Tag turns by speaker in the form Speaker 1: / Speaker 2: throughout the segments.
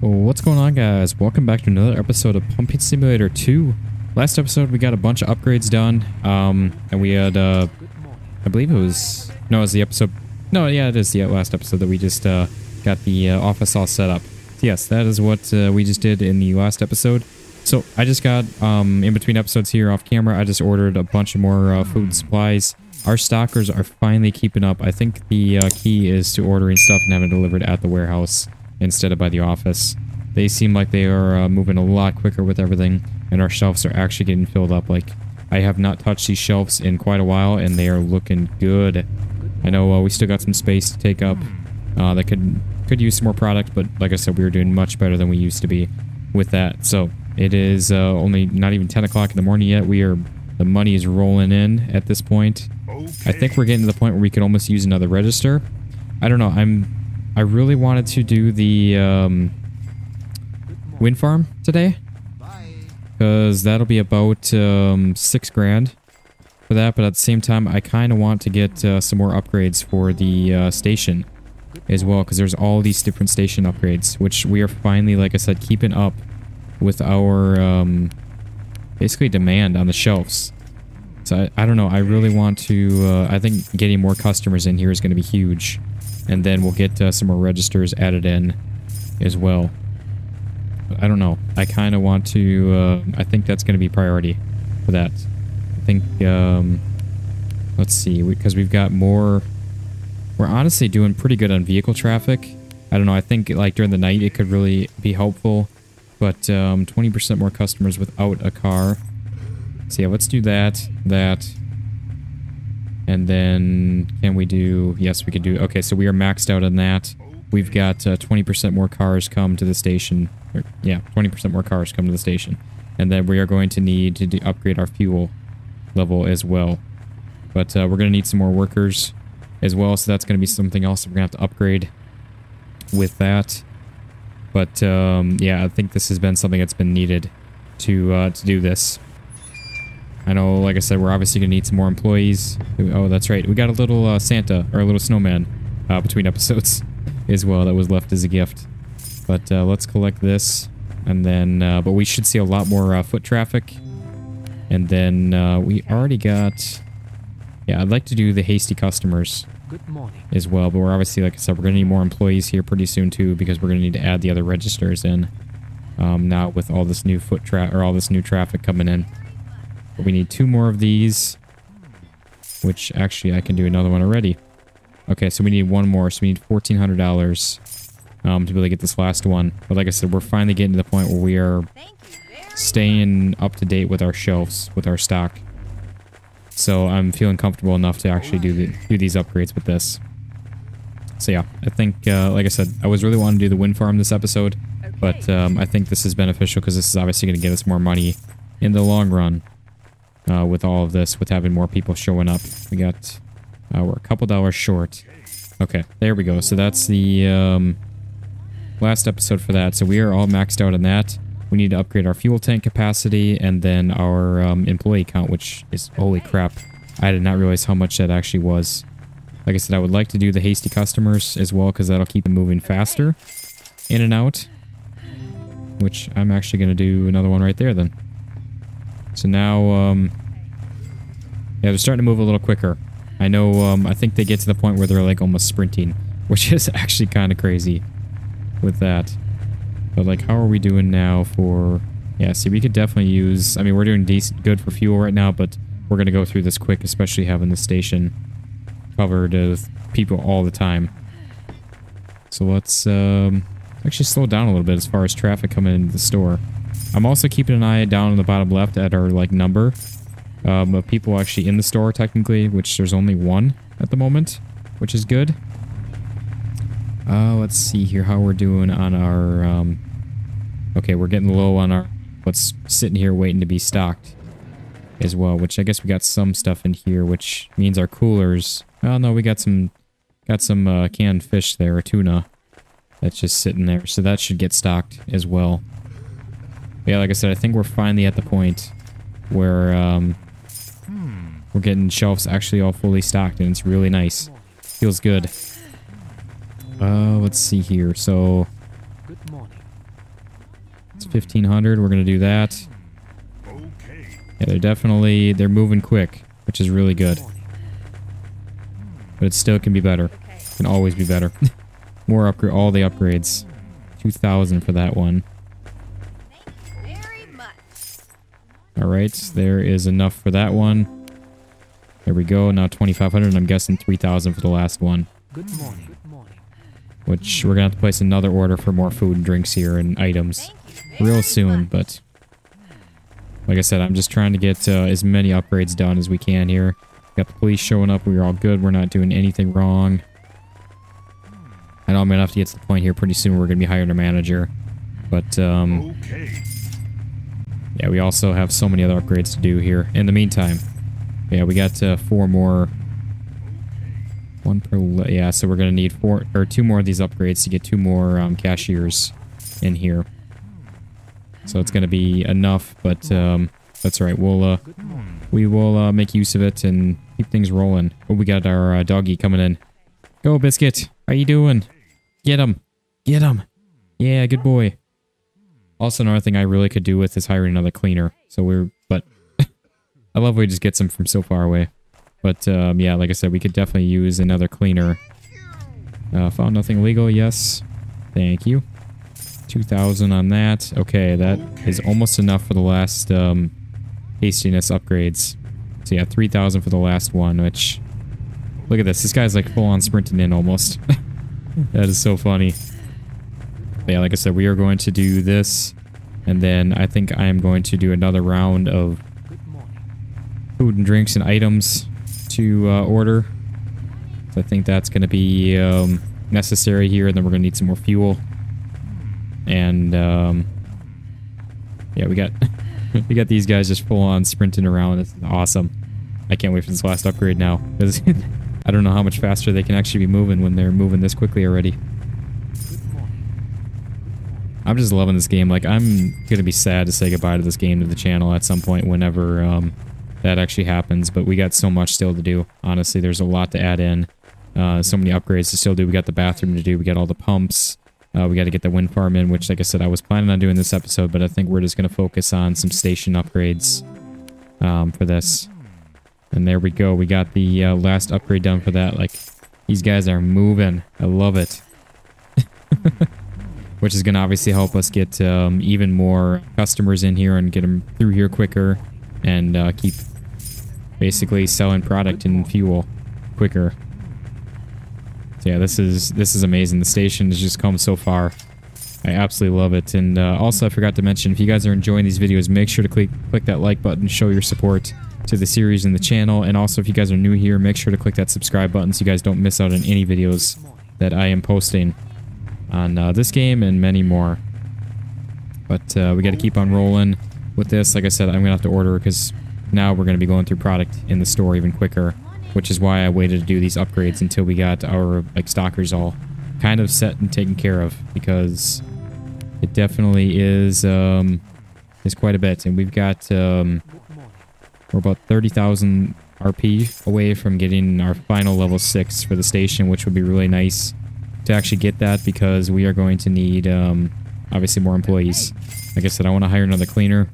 Speaker 1: What's going on guys? Welcome back to another episode of Pumping Simulator 2. Last episode we got a bunch of upgrades done. Um, and we had, uh, I believe it was, no it was the episode, no yeah it is the last episode that we just, uh, got the uh, office all set up. So yes, that is what uh, we just did in the last episode. So I just got, um, in between episodes here off camera, I just ordered a bunch of more uh, food and supplies. Our stockers are finally keeping up. I think the uh, key is to ordering stuff and having it delivered at the warehouse instead of by the office. They seem like they are uh, moving a lot quicker with everything, and our shelves are actually getting filled up. Like, I have not touched these shelves in quite a while, and they are looking good. I know uh, we still got some space to take up. Uh, that could could use some more product, but like I said, we were doing much better than we used to be with that. So it is uh, only not even 10 o'clock in the morning yet. We are the money is rolling in at this point. I think we're getting to the point where we could almost use another register. I don't know. I'm. I really wanted to do the um, wind farm today because that'll be about um, six grand for that. But at the same time, I kind of want to get uh, some more upgrades for the uh, station as well because there's all these different station upgrades, which we are finally, like I said, keeping up with our um, basically demand on the shelves. So I, I don't know. I really want to. Uh, I think getting more customers in here is going to be huge, and then we'll get uh, some more registers added in as well. I don't know. I kind of want to. Uh, I think that's going to be priority for that. I think. Um, let's see, because we, have got more. We're honestly doing pretty good on vehicle traffic. I don't know. I think like during the night it could really be helpful, but 20% um, more customers without a car so yeah, let's do that, that. And then can we do, yes, we could do, okay, so we are maxed out on that. We've got 20% uh, more cars come to the station. Or, yeah, 20% more cars come to the station. And then we are going to need to upgrade our fuel level as well. But uh, we're going to need some more workers as well, so that's going to be something else we're going to have to upgrade with that. But um, yeah, I think this has been something that's been needed to uh, to do this. I know, like I said, we're obviously going to need some more employees. Oh, that's right. We got a little uh, Santa, or a little snowman, uh, between episodes as well that was left as a gift. But uh, let's collect this. And then, uh, but we should see a lot more uh, foot traffic. And then uh, we already got, yeah, I'd like to do the hasty customers Good morning. as well. But we're obviously, like I said, we're going to need more employees here pretty soon too, because we're going to need to add the other registers in. Um, now with all this new foot tra or all this new traffic coming in. But we need two more of these. Which, actually, I can do another one already. Okay, so we need one more. So we need $1,400 um, to be able to get this last one. But like I said, we're finally getting to the point where we are staying up to date with our shelves, with our stock. So I'm feeling comfortable enough to actually do the, do these upgrades with this. So yeah, I think, uh, like I said, I was really wanting to do the wind farm this episode, but um, I think this is beneficial because this is obviously going to get us more money in the long run uh, with all of this, with having more people showing up. We got, uh, we're a couple dollars short. Okay, there we go. So that's the um, last episode for that. So we are all maxed out on that. We need to upgrade our fuel tank capacity and then our um, employee count, which is, holy crap. I did not realize how much that actually was. Like I said, I would like to do the hasty customers as well because that'll keep them moving faster in and out. Which I'm actually going to do another one right there then. So now, um, yeah, they're starting to move a little quicker. I know, um, I think they get to the point where they're like almost sprinting, which is actually kind of crazy with that. But like, how are we doing now for, yeah, see, we could definitely use, I mean, we're doing decent, good for fuel right now, but we're going to go through this quick, especially having the station covered with people all the time. So let's, um, actually slow down a little bit as far as traffic coming into the store. I'm also keeping an eye down on the bottom left at our like number um, of people actually in the store technically, which there's only one at the moment, which is good. Uh, let's see here how we're doing on our... Um, okay, we're getting low on our... What's sitting here waiting to be stocked as well, which I guess we got some stuff in here, which means our coolers... Oh, no, we got some got some uh, canned fish there, or tuna, that's just sitting there. So that should get stocked as well yeah, like I said, I think we're finally at the point where um, we're getting shelves actually all fully stocked, and it's really nice. Feels good. Uh, let's see here. So, It's 1500. We're going to do that.
Speaker 2: Okay.
Speaker 1: Yeah, they're definitely, they're moving quick, which is really good. But it still can be better. Can always be better. More upgrade, all the upgrades. 2000 for that one.
Speaker 3: Thank you very much.
Speaker 1: All right, there is enough for that one. There we go. Now 2500. I'm guessing 3000 for the last one.
Speaker 4: Good morning. Good morning.
Speaker 1: Which we're gonna have to place another order for more food and drinks here and items
Speaker 3: Thank you very
Speaker 1: real soon.
Speaker 3: much.
Speaker 1: But like I said, I'm just trying to get uh, as many upgrades done as we can here. Got the police showing up. We're all good. We're not doing anything wrong. I know I'm gonna have to get to the point here pretty soon. We're gonna be hiring a manager, but um,
Speaker 2: Okay.
Speaker 1: Yeah, we also have so many other upgrades to do here. In the meantime, yeah, we got uh, four more. One per, yeah. So we're gonna need four or two more of these upgrades to get two more um, cashiers in here. So it's gonna be enough, but um, that's all right. We'll uh, we will uh, make use of it and keep things rolling. Oh, we got our uh, doggy coming in. Go, Biscuit. How you doing? Get him. Get him. Yeah, good boy. Also, another thing I really could do with is hiring another cleaner. So we're, I love we just gets them from so far away. But um, yeah, like I said, we could definitely use another cleaner. Uh, found nothing legal. Yes. Thank you. 2,000 on that. Okay, that is almost enough for the last um, hastiness upgrades. So yeah, 3,000 for the last one, which... Look at this. This guy's like full on sprinting in almost. that is so funny. But yeah, like I said, we are going to do this. And then I think I am going to do another round of. Food and drinks and items to uh, order. So I think that's going to be um, necessary here. And then we're going to need some more fuel. And um, yeah, we got we got these guys just full on sprinting around. It's awesome. I can't wait for this last upgrade now because I don't know how much faster they can actually be moving when they're moving this quickly already. I'm just loving this game. Like, I'm gonna be sad to say goodbye to this game to the channel at some point whenever um, that actually happens. But we got so much still to do. Honestly, there's a lot to add in. Uh, so many upgrades to still do. We got the bathroom to do. We got all the pumps. Uh, we got to get the wind farm in, which, like I said, I was planning on doing this episode, but I think we're just gonna focus on some station upgrades um, for this. And there we go. We got the uh, last upgrade done for that. Like, these guys are moving. I love it. which is going to obviously help us get um, even more customers in here and get them through here quicker and uh, keep basically selling product and fuel quicker. So yeah, this is this is amazing. The station has just come so far. I absolutely love it. And uh, also, I forgot to mention, if you guys are enjoying these videos, make sure to click click that like button, show your support to the series and the channel. And also, if you guys are new here, make sure to click that subscribe button so you guys don't miss out on any videos that I am posting on uh, this game and many more. But uh, we got to keep on rolling with this. Like I said, I'm to have to order because now we're going to be going through product in the store even quicker, which is why I waited to do these upgrades until we got our like stockers all kind of set and taken care of because it definitely is um, is quite a bit. And we've got um, we're about 30,000 RP away from getting our final level 6 for the station, which would be really nice to actually get that because we are going to need, um, obviously, more employees. Like I said, I want to hire another cleaner,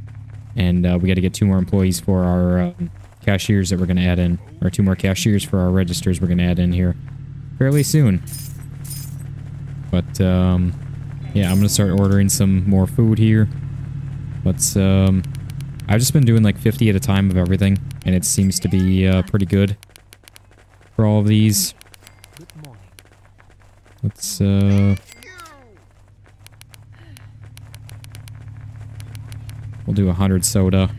Speaker 1: and uh, we got to get two more employees for our um, cashiers that we're going to add in, or two more cashiers for our registers we're going to add in here fairly soon. But, um, yeah, I'm going to start ordering some more food here. But, um, I've just been doing like 50 at a time of everything, and it seems to be uh, pretty good for all of these. Let's, uh... We'll do a 100 soda.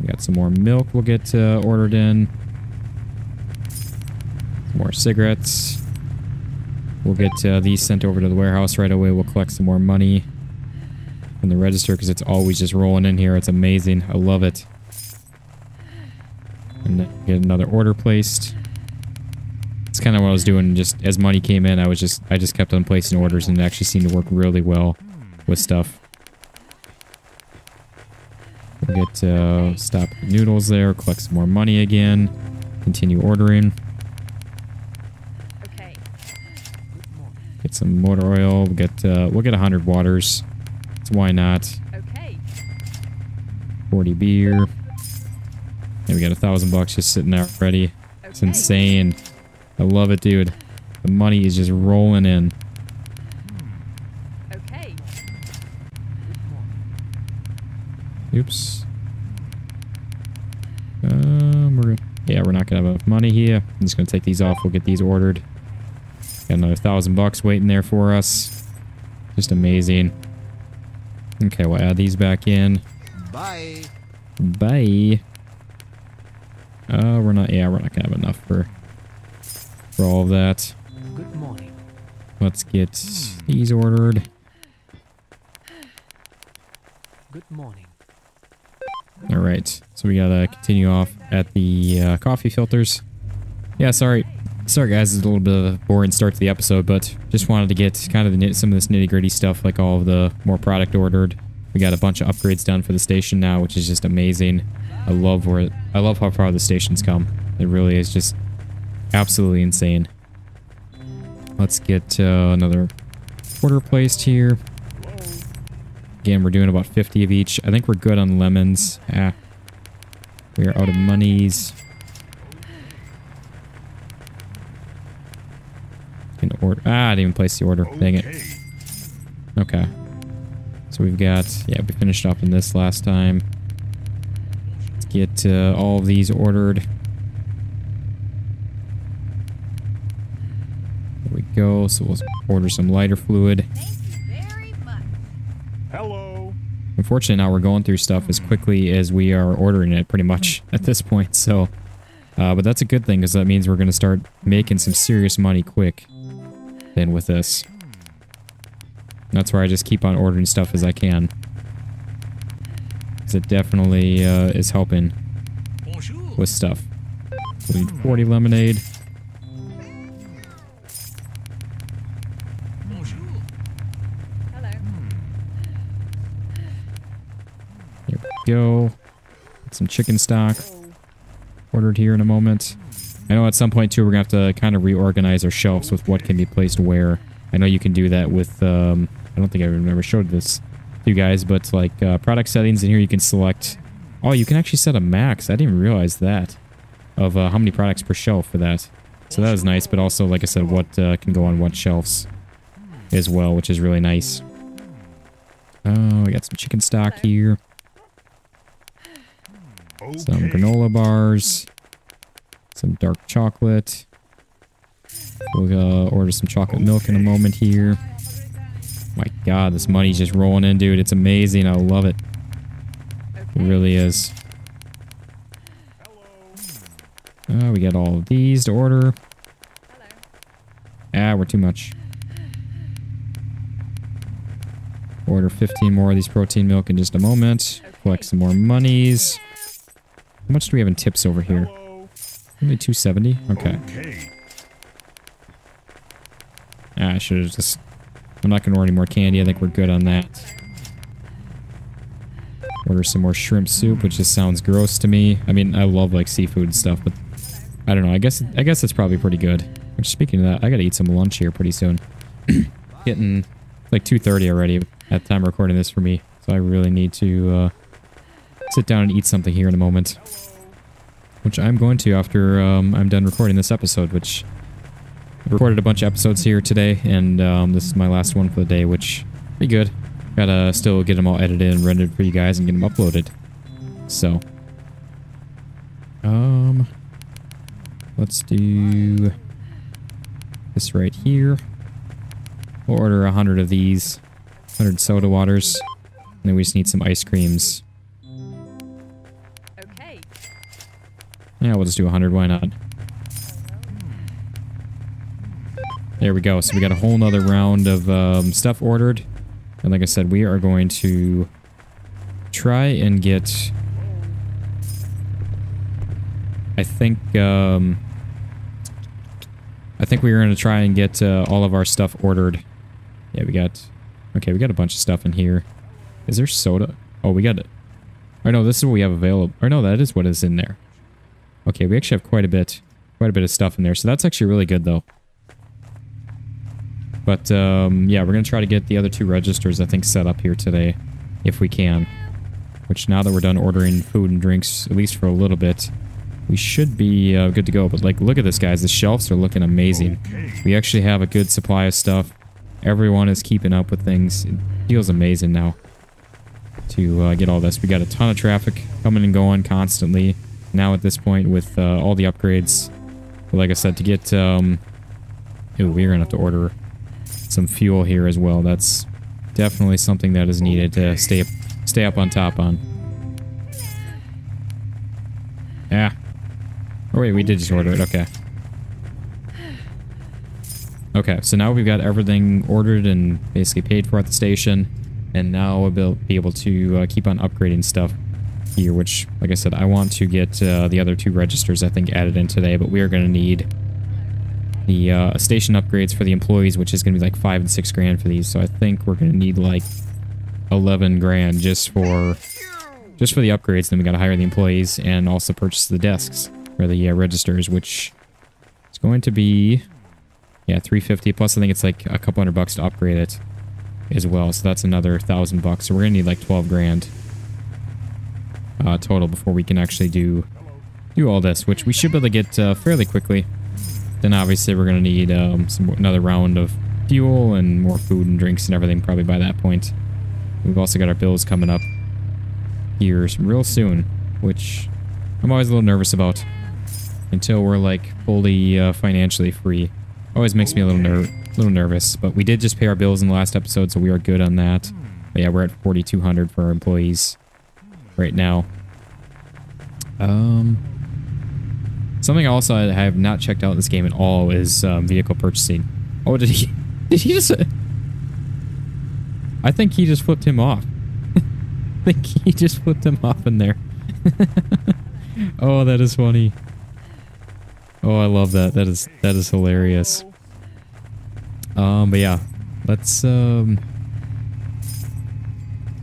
Speaker 1: We got some more milk we'll get uh, ordered in. More cigarettes. We'll get uh, these sent over to the warehouse right away. We'll collect some more money from the register because it's always just rolling in here. It's amazing. I love it. And get another order placed. Kind of what I was doing. Just as money came in, I was just I just kept on placing orders, and it actually seemed to work really well with stuff. We'll get uh, stop the noodles there. Collect some more money again. Continue ordering.
Speaker 3: Okay.
Speaker 1: Get some motor oil. We'll get uh, we'll get a 100 waters. So why not?
Speaker 3: Okay.
Speaker 1: 40 beer. And we got a thousand bucks just sitting there ready. It's insane. I love it, dude. The money is just rolling in.
Speaker 3: Okay.
Speaker 1: Oops. Um, we're yeah, we're not gonna have enough money here. I'm just gonna take these off. We'll get these ordered. Got another thousand bucks waiting there for us. Just amazing. Okay, we'll add these back in.
Speaker 2: Bye.
Speaker 1: Bye. Uh, we're not. Yeah, we're not gonna have enough for for all of that.
Speaker 4: Good morning.
Speaker 1: Let's get these ordered.
Speaker 4: Good morning.
Speaker 1: All right, so we gotta continue off at the uh, coffee filters. Yeah, sorry, sorry guys, it's a little bit of a boring start to the episode, but just wanted to get kind of the, some of this nitty gritty stuff, like all of the more product ordered. We got a bunch of upgrades done for the station now, which is just amazing. I love where I love how far the station's come. It really is just absolutely insane. Let's get uh, another order placed here. Again, we're doing about 50 of each. I think we're good on lemons. Ah. We are out of monies. Can order. Ah, I didn't even place the order. Dang it. Okay. So we've got. Yeah, we finished up in this last time. Let's get uh, all of these ordered. We go. So we'll order some lighter fluid.
Speaker 3: Thank you very much.
Speaker 2: Hello.
Speaker 1: Unfortunately, now we're going through stuff as quickly as we are ordering it, pretty much at this point. So, uh, but that's a good thing because that means we're going to start making some serious money quick. Then with this, that's where I just keep on ordering stuff as I can. 'Cause it definitely uh, is helping with stuff. We need 40 lemonade. Go. Get some chicken stock ordered here in a moment. I know at some point too we're gonna have to kind of reorganize our shelves with what can be placed where. I know you can do that with. Um, I don't think I've ever showed this to you guys, but like uh, product settings in here you can select. Oh, you can actually set a max. I didn't even realize that of uh, how many products per shelf for that. So that was nice, but also like I said, what uh, can go on what shelves as well, which is really nice. Oh, we got some chicken stock here. Some granola bars. Some dark chocolate. We'll uh, order some chocolate milk in a moment here. My god, this money's just rolling in, dude. It's amazing. I love it. It really is. Uh, we got all of these to order. Ah, we're too much. Order 15 more of these protein milk in just a moment. Collect some more monies. How much do we have in tips over here? Only 270? Okay.
Speaker 2: Okay.
Speaker 1: Ah, I should have just... I'm not going to order any more candy. I think we're good on that. Order some more shrimp soup, which just sounds gross to me. I mean, I love, like, seafood and stuff, but... I don't know. I guess I guess it's probably pretty good. Which, speaking of that, I gotta eat some lunch here pretty soon. Getting like 2.30 already at the time recording this for me. So I really need to uh, sit down and eat something here in a moment. Which I'm going to after um, I'm done recording this episode, which I've recorded a bunch of episodes here today, and um, this is my last one for the day, which pretty good. Gotta still get them all edited and rendered for you guys and get them uploaded. So, um, let's do this right here. We'll order a hundred of these, hundred soda waters, and then we just need some ice creams. Yeah, we'll just do a hundred. Why not? There we go. So we got a whole nother round of um, stuff ordered. And like I said, we are going to try and get... I think, um... I think we are going to try and get uh, all of our stuff ordered. Yeah, we got... Okay, we got a bunch of stuff in here. Is there soda? Oh, we got it. Or no, this is what we have available. Or no, that is what is in there. Okay, we actually have quite a bit, quite a bit of stuff in there. So that's actually really good, though. But um, yeah, we're going to try to get the other two registers, I think, set up here today, if we can. Which now that we're done ordering food and drinks, at least for a little bit, we should be uh, good to go. But like, look at this, guys. The shelves are looking amazing. We actually have a good supply of stuff. Everyone is keeping up with things. It feels amazing now to uh, get all this. We got a ton of traffic coming and going constantly now at this point with uh, all the upgrades. But like I said, to get... Um, ooh, we're going to have to order some fuel here as well. That's definitely something that is needed to stay up, stay up on top on. Yeah. Oh wait, we did just order it. Okay. Okay, so now we've got everything ordered and basically paid for at the station. And now we'll be able to uh, keep on upgrading stuff here, which, like I said, I want to get uh, the other two registers, I think, added in today. But we are going to need the uh, station upgrades for the employees, which is going to be like five and six grand for these. So I think we're going to need like 11 grand just for just for the upgrades. Then we got to hire the employees and also purchase the desks for the uh, registers, which is going to be yeah 350 plus. I think it's like a couple hundred bucks to upgrade it as well. So that's another thousand bucks. So we're gonna need like 12 grand uh, total before we can actually do do all this, which we should be able to get uh, fairly quickly. Then obviously we're gonna need um, some another round of fuel and more food and drinks and everything probably by that point. We've also got our bills coming up here real soon, which I'm always a little nervous about until we're like fully uh, financially free. Always makes me a little ner little nervous, but we did just pay our bills in the last episode, so we are good on that. But yeah, we're at 4,200 for our employees right now. Um, something also I have not checked out in this game at all is um, vehicle purchasing. Oh, did he? Did he just? I think he just flipped him off. I think he just flipped him off in there. oh, that is funny. Oh, I love that. That is that is hilarious. Um, but yeah, let's um.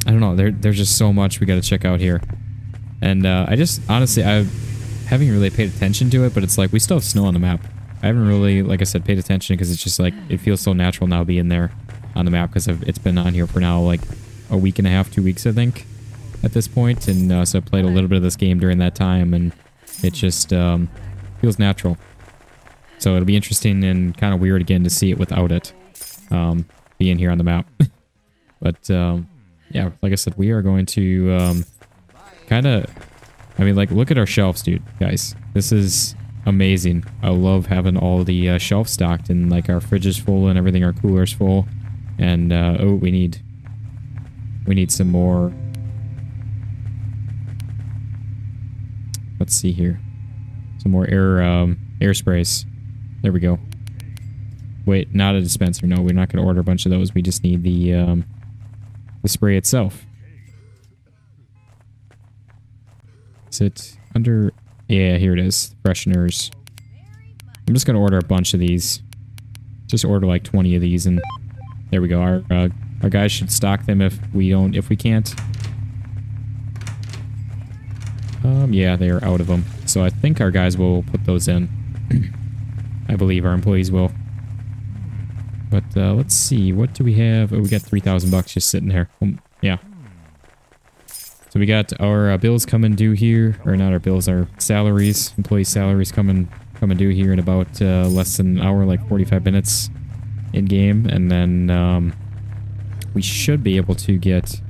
Speaker 1: I don't know. There, there's just so much we got to check out here, and uh, I just honestly I haven't really paid attention to it, but it's like we still have snow on the map. I haven't really, like I said, paid attention because it's just like it feels so natural now being there on the map because it's been on here for now like a week and a half, two weeks, I think, at this point, and uh, so I played a little bit of this game during that time, and it just um, feels natural. So it'll be interesting and kind of weird again to see it without it um, being here on the map. but um, yeah, like I said, we are going to um, kind of, I mean, like, look at our shelves, dude, guys. This is amazing. I love having all the uh, shelves stocked and like our fridge is full and everything, our cooler's full. And, uh, oh, we need, we need some more. Let's see here. Some more air, um, air sprays. There we go. Wait, not a dispenser. No, we're not going to order a bunch of those. We just need the, um, the spray itself. Is it under... Yeah, here it is. Fresheners. I'm just going to order a bunch of these. Just order like 20 of these and there we go. Our, uh, our guys should stock them if we don't, if we can't. Um, yeah, they are out of them. So I think our guys will put those in. I believe our employees will. But uh, let's see, what do we have? Oh, we got 3,000 bucks just sitting there. Um, yeah. So we got our uh, bills coming due here, or not our bills, our salaries, employee salaries coming coming due here in about uh, less than an hour, like 45 minutes in game, and then um, we should be able to get.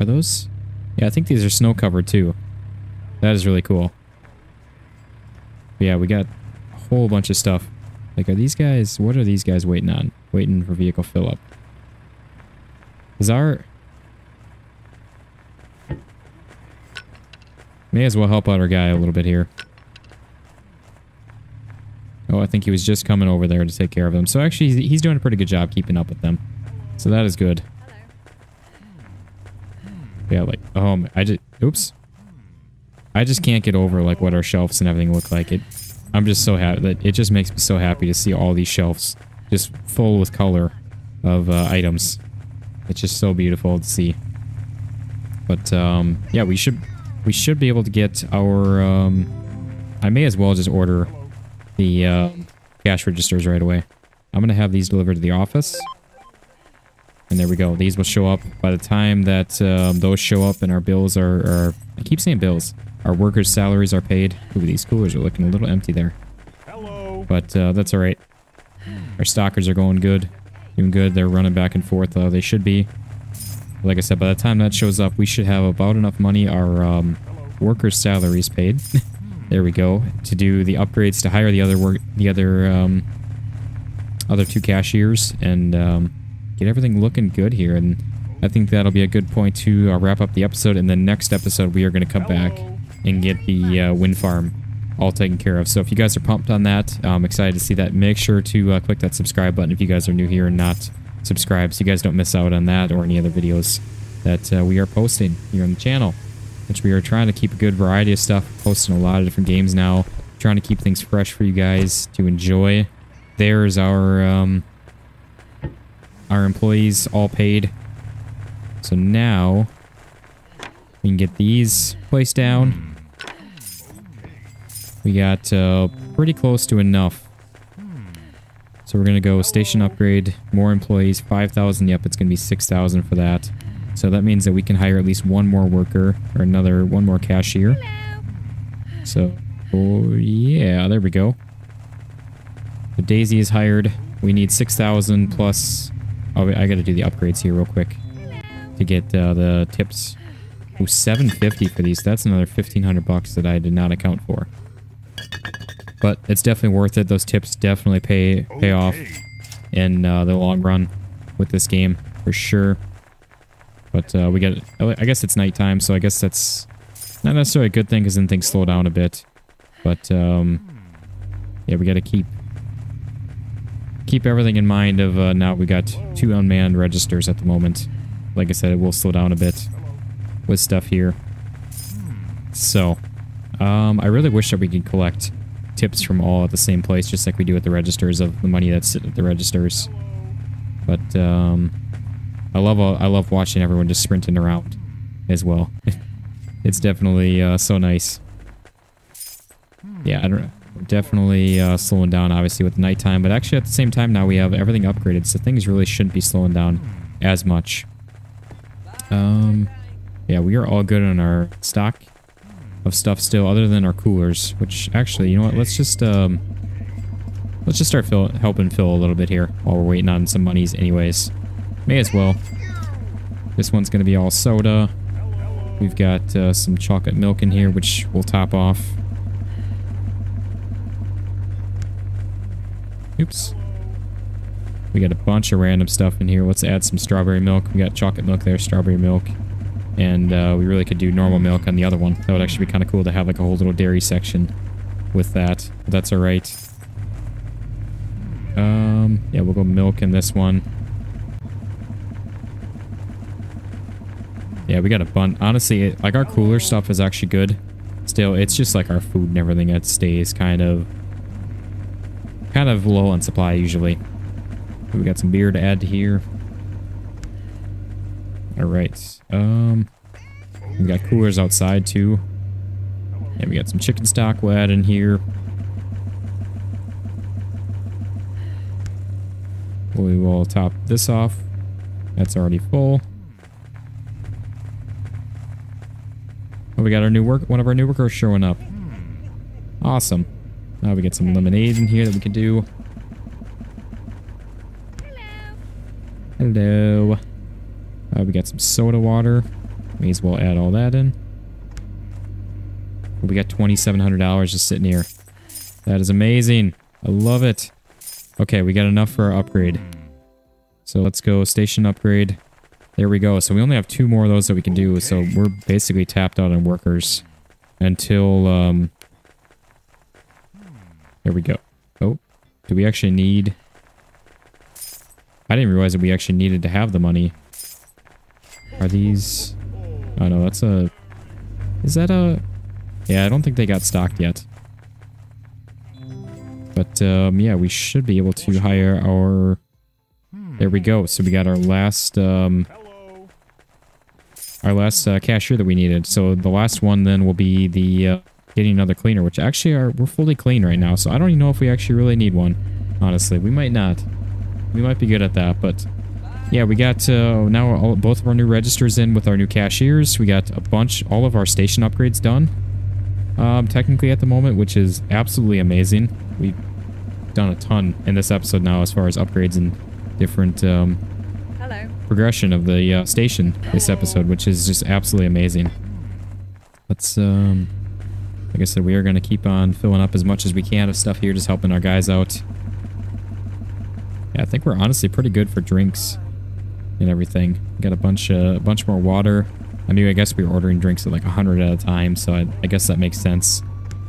Speaker 1: Are those? Yeah, I think these are snow covered too. That is really cool. But yeah, we got a whole bunch of stuff. Like, are these guys... What are these guys waiting on? Waiting for vehicle fill-up. Is our... May as well help out our guy a little bit here. Oh, I think he was just coming over there to take care of them. So actually, he's doing a pretty good job keeping up with them. So that is good. Yeah, like, oh, I just... Oops. I just can't get over, like, what our shelves and everything look like. It I'm just so happy that it just makes me so happy to see all these shelves just full with color of uh, items. It's just so beautiful to see. But um, yeah, we should we should be able to get our. Um, I may as well just order the uh, cash registers right away. I'm going to have these delivered to the office. And there we go. These will show up by the time that um, those show up and our bills are, are... I keep saying bills. Our workers' salaries are paid. Ooh, these coolers are looking a little empty there.
Speaker 2: Hello.
Speaker 1: But uh, that's all right. Our stockers are going good. Doing good. They're running back and forth. Uh, they should be. Like I said, by the time that shows up, we should have about enough money. Our um, workers' salaries paid. there we go. To do the upgrades to hire the other work, the other um, other two cashiers, and um, get everything looking good here. And I think that'll be a good point to uh, wrap up the episode. In the next episode, we are going to come back and get the uh, wind farm all taken care of. So if you guys are pumped on that, I'm excited to see that. Make sure to uh, click that subscribe button if you guys are new here and not subscribed so you guys don't miss out on that or any other videos that uh, we are posting here on the channel. Which we are trying to keep a good variety of stuff, posting a lot of different games now, trying to keep things fresh for you guys to enjoy. There's our um, our employees all paid. So now we can get these placed down. We got uh, pretty close to enough. So we're going to go station upgrade, more employees, 5,000. Yep, it's going to be 6,000 for that. So that means that we can hire at least one more worker or another one more cashier. So, oh, yeah, there we go. So Daisy is hired. We need 6,000 plus... Oh, I got to do the upgrades here real quick to get uh, the tips. Ooh, 750 for these. That's another 1,500 bucks that I did not account for. But it's definitely worth it. Those tips definitely pay pay off in uh, the long run with this game for sure. But uh, we get, I guess it's nighttime, so I guess that's not necessarily a good thing because then things slow down a bit. But um, yeah, we got to keep keep everything in mind of uh, now we got two unmanned registers at the moment. Like I said, it will slow down a bit with stuff here. So, um, I really wish that we could collect tips from all at the same place, just like we do at the registers of the money that's at the registers. But um, I love uh, I love watching everyone just sprinting around as well. it's definitely uh, so nice. Yeah, I don't definitely uh, slowing down obviously with nighttime, but actually at the same time now we have everything upgraded, so things really shouldn't be slowing down as much. Um, yeah, we are all good on our stock of stuff still, other than our coolers. Which actually, you know what? Let's just um, let's just start fill, helping fill a little bit here while we're waiting on some monies. Anyways, may as well. This one's gonna be all soda. We've got uh, some chocolate milk in here, which we'll top off. Oops. We got a bunch of random stuff in here. Let's add some strawberry milk. We got chocolate milk there, strawberry milk. And uh, we really could do normal milk on the other one. That would actually be kind of cool to have like a whole little dairy section with that. But that's alright. Um, yeah, we'll go milk in this one. Yeah, we got a bun. Honestly, it, like our cooler stuff is actually good. Still, it's just like our food and everything that stays kind of kind of low on supply usually. We got some beer to add to here. All right. Um, we got coolers outside too. And we got some chicken stock we'll add in here. We will top this off. That's already full. Oh, we got our new work, one of our new workers showing up. Awesome. Now we get some lemonade in here that we can do. Hello. Hello. Uh, we got some soda water. May as well add all that in. We got $2,700 just sitting here. That is amazing. I love it. Okay, we got enough for our upgrade. So let's go station upgrade. There we go. So we only have two more of those that we can do. So we're basically tapped out on workers until... Um, there we go. Oh, do we actually need... I didn't realize that we actually needed to have the money. Are these... Oh no, that's a... Is that a... Yeah, I don't think they got stocked yet. But, um, yeah, we should be able to hire our... There we go. So we got our last, um... Our last uh, cashier that we needed. So the last one then will be the... Uh, getting another cleaner, which actually are... We're fully clean right now, so I don't even know if we actually really need one. Honestly, we might not. we might be good at that, but yeah, we got uh, now all, both of our new registers in with our new cashiers. We got a bunch, all of our station upgrades done, um, technically at the moment, which is absolutely amazing. We've done a ton in this episode now as far as upgrades and different um,
Speaker 3: Hello.
Speaker 1: progression of the uh, station this episode, which is just absolutely amazing. Let's, um, like I said, we are going to keep on filling up as much as we can of stuff here, just helping our guys out. Yeah, I think we're honestly pretty good for drinks and everything. Got a bunch, uh, a bunch more water. I mean, I guess we were ordering drinks at like 100 at a time, so I, I guess that makes sense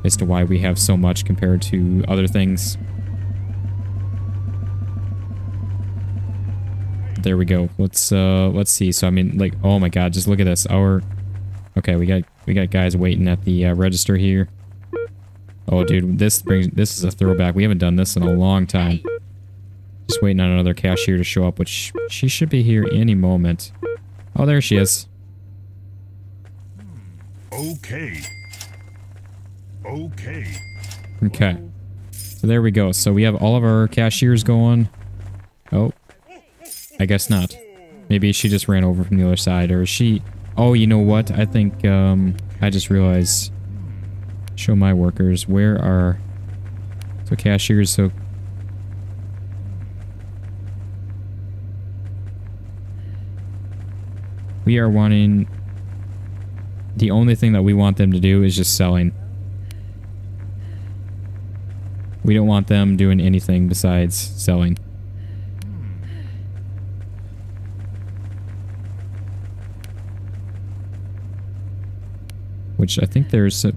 Speaker 1: as to why we have so much compared to other things. There we go. Let's uh let's see. So I mean like oh my god, just look at this. Our Okay, we got we got guys waiting at the uh, register here. Oh dude, this brings this is a throwback. We haven't done this in a long time. Just waiting on another cashier to show up, which she should be here any moment. Oh, there she is.
Speaker 2: Okay. Okay.
Speaker 1: Okay. So there we go. So we have all of our cashiers going. Oh. I guess not. Maybe she just ran over from the other side. Or is she... Oh, you know what? I think, um... I just realized... Show my workers. Where are... So cashiers, so... We are wanting... The only thing that we want them to do is just selling. We don't want them doing anything besides selling. Which I think there's a...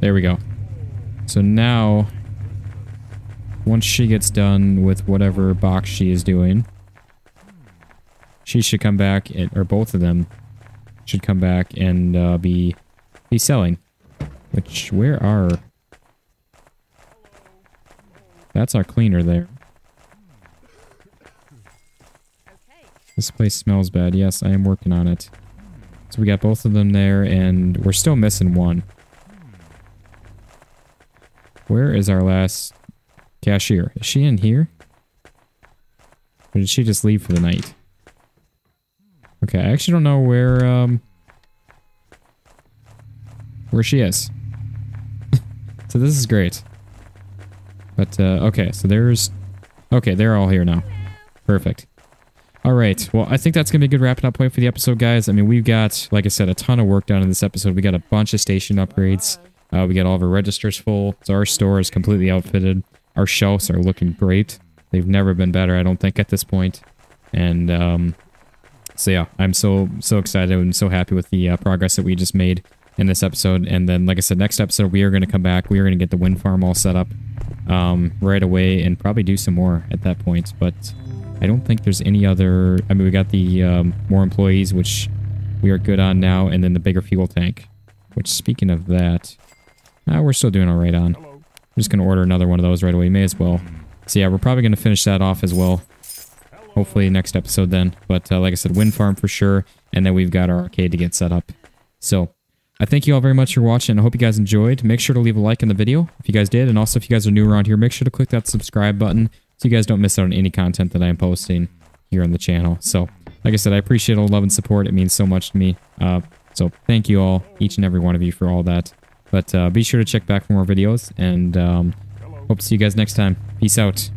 Speaker 1: There we go. So now, once she gets done with whatever box she is doing, she should come back, and, or both of them should come back and uh, be be selling. Which, where are... That's our cleaner there. This place smells bad. Yes, I am working on it. So we got both of them there, and we're still missing one. Where is our last cashier? Is she in here? Or did she just leave for the night? Okay, I actually don't know where, um... Where she is. so this is great. But, uh, okay, so there's... Okay, they're all here now. Perfect. All right. Well, I think that's going to be a good wrapping up point for the episode, guys. I mean, we've got, like I said, a ton of work done in this episode. We got a bunch of station upgrades. Uh, we got all of our registers full. So our store is completely outfitted. Our shelves are looking great. They've never been better, I don't think, at this point. And, um, so yeah, I'm so, so excited and so happy with the uh, progress that we just made in this episode. And then, like I said, next episode, we are going to come back. We are going to get the wind farm all set up um, right away and probably do some more at that point. But I don't think there's any other... I mean, we got the um, more employees, which we are good on now, and then the bigger fuel tank. Which, speaking of that, uh, we're still doing all right on.
Speaker 2: Hello.
Speaker 1: I'm just going to order another one of those right away. May as well. So yeah, we're probably going to finish that off as well. Hopefully next episode then. But uh, like I said, wind farm for sure. And then we've got our arcade to get set up. So I thank you all very much for watching. I hope you guys enjoyed. Make sure to leave a like in the video if you guys did. And also if you guys are new around here, make sure to click that subscribe button so you guys don't miss out on any content that I am posting here on the channel. So like I said, I appreciate all the love and support. It means so much to me. Uh, so thank you all, each and every one of you for all that. But uh, be sure to check back for more videos and um, hope to see you guys next time. Peace out.